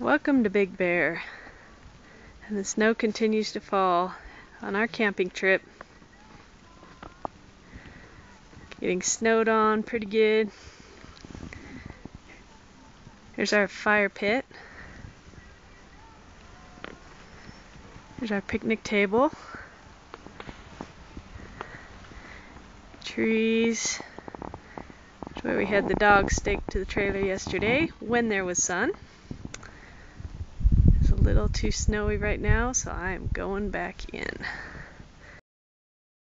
Welcome to Big Bear. And the snow continues to fall on our camping trip. Getting snowed on pretty good. Here's our fire pit. Here's our picnic table. Trees. That's where we had the dog staked to the trailer yesterday when there was sun. Little too snowy right now, so I am going back in.